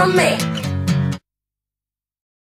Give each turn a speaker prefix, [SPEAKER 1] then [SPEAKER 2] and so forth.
[SPEAKER 1] from me.